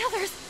the others!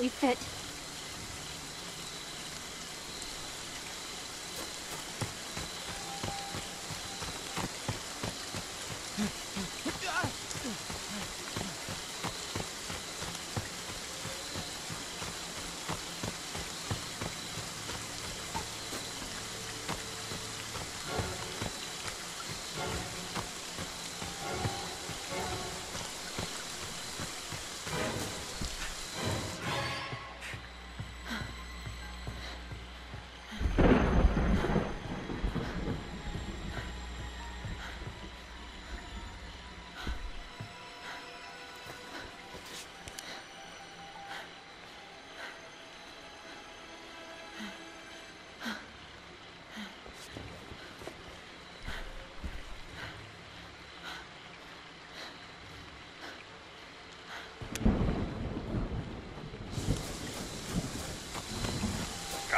actually fit.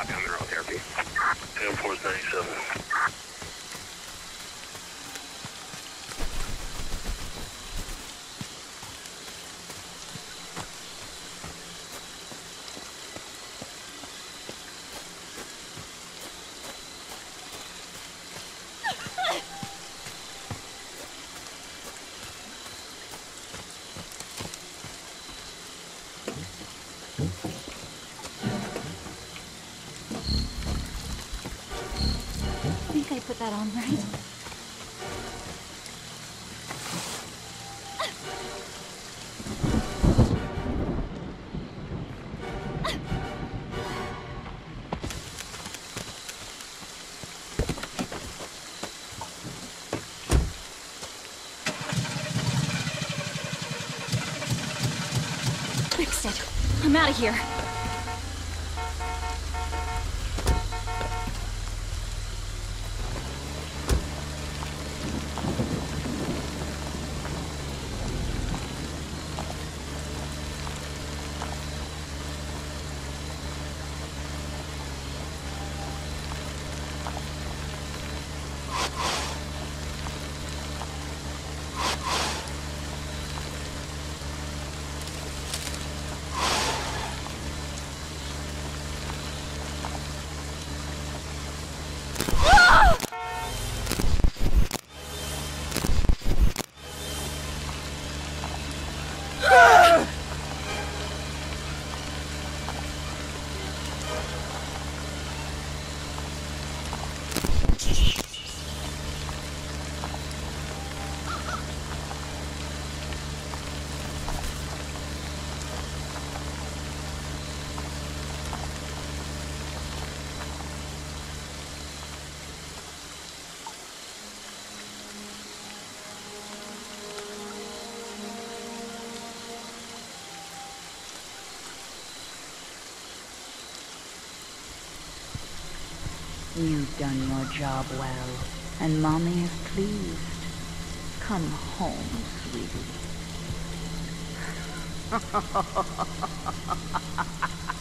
Copy on the road, therapy. 10 497. I think I put that on right. Fixed it. I'm out of here. You've done your job well, and Mommy is pleased. Come home, sweetie.